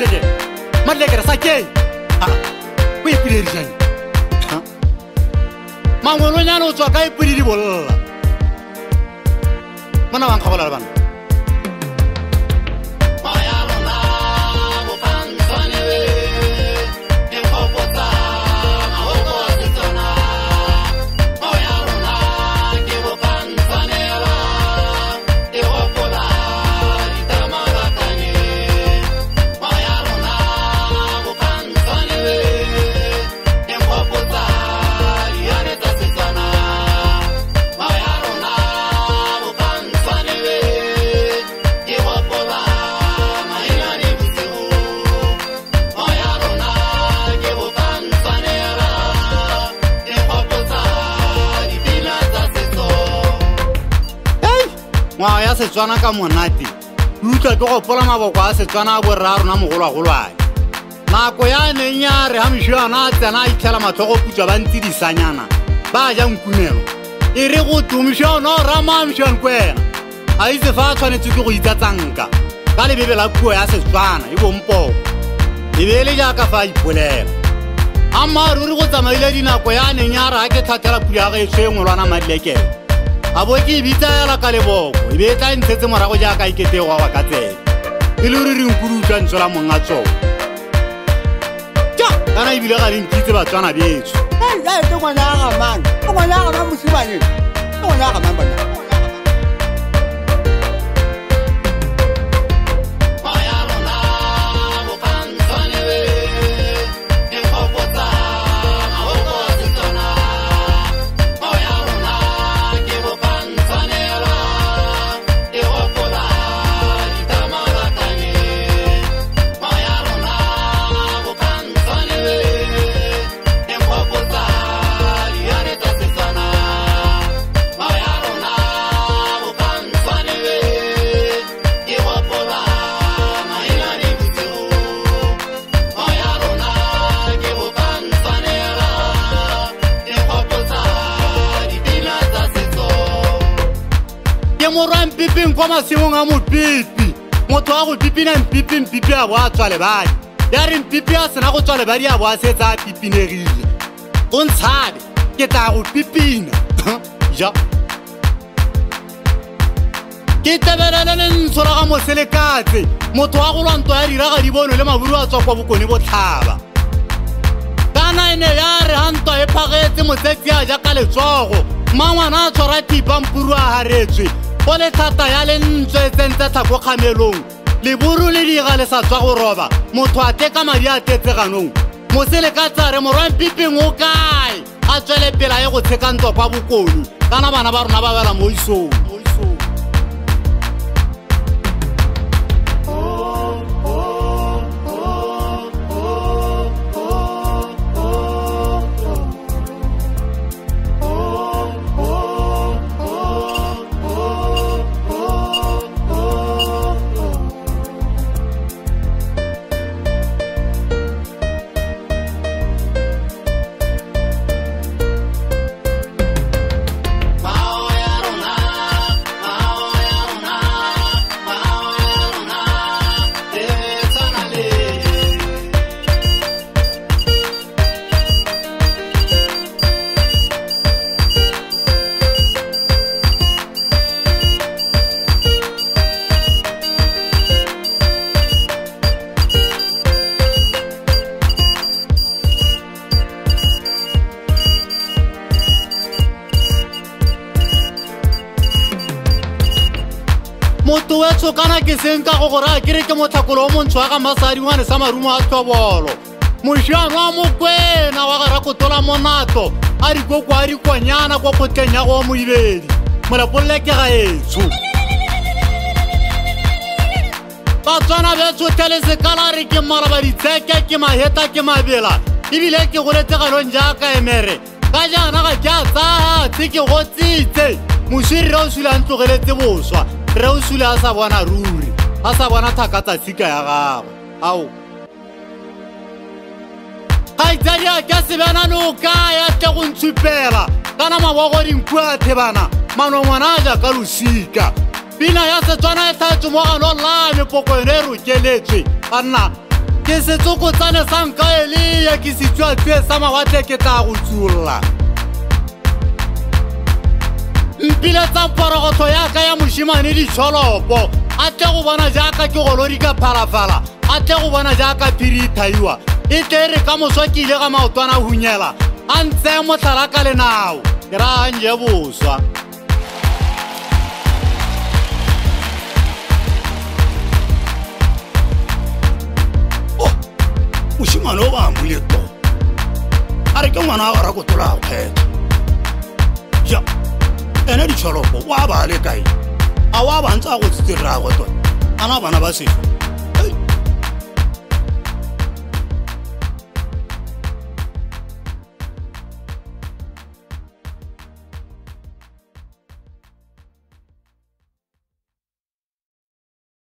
مللي مللي رساكي وي بريري جاني ما ولو نانو توكاي بريري بول ما نوان قبل البان ngwao ya setswana ka monate utlwa ke gopola maboko a setswana a borrarona mogolwagolwane nako ya neng ya re gamsiana a tsena a itlhela matlhogoputswa ba ntsi disanyana ba jang kumelo e re go tumsiana o ramamsiane ko ena a itse fa a tshwanetse ke go itsatsanka ka lebebe la puo ya setswana e bompoko lebeele jaaka fa a ipolela ammaaruri go tsamaile dinako ya neng ya re a ke tlhatela pulo ya geso e ngwelwana madilekelo a bo ke ebitsaya laka leboko e be e tla e ntshetse morago jaaka iketeo e wa wa ka tsena e le ore reng kudutswa ntsho la monga tsona ja kana ebile ga lenkitse batswana betso ee ke ngwana a gamane ke ngwana a gamang mosimaneng ke ngwana a gamang bona rwa mpipin kwa masimong a mopipi motho wa go pipina mpipi mpipi a boa tswa lebadi ya re mpipi a sena go tswa lebadi a boa setse a pipinegile go ntshabe ke tla go pipina ja ke tebelele lentsho la ga moselekatse motho wa go lwantwa ya dira ga di bone le maburu a tswa kwa bokone botlhaba ka naene ya re ga ntwa e phagetse motsetsi a jaaka letsogo mangwana a tshwara tipa mpuru a garetswe go le thata ya lentswe tsentsetsa ko kgamelong leburu le diga le sa tswa go roba motho a teka madi a tetseganong mosele ka tsare morwampipeng o kae a tswele pela ye go tshekantswa kwa bokonu kana bana ba rona ba bela mo isong motho o etsho kana ke seng ka go gore a kere ke motlhakolo o montsho wa ga masadi ngwane sa marumo a tlhobolo mošano wa mokwena wa gara kotola monato a dikoko a dikonyana kwa kgotleng ya go wa moibedi molepolole ke ga etsho batswana betsotlhele sekala re ke maraba ditseke ke maheta ke mabela ebile ke goletse galong jaaka emere ka jaana ga ke a tsaatse ke gotsitse moswirire o sulantlogeletse boswa re o sule a sa bona ruri a sa bona thaka tsatsika ya gagwe ao kgaitsadia ke sebenane o kaya tle go ntshupela ka na mabogodinku a thebana manongwana a jaaka losika pina ya setswana e tlhatso mogalo lame pokoeno e rokeletswe a nna ke setsokotsane sa nka e le ya ke setswatsue sa mawatle ke tla go tsolola mpiletsang porogotlho yaka ya mosimane ditšholopo a tle go bona jaaka ke golodi ka phalafala a tle go bona jaaka phiri ithaiwa e, e tle e re ka moswa ke ile ga maotwana hunyela a ntse motlhala ka lenao ke raganye boswa oh, mosimane o ba amoleto a re ke ngwana a gora kotola kgwetlho ene ditšholopo o a ba a le kae a o a bantse a go tsitirrago tone a na bana ba sefo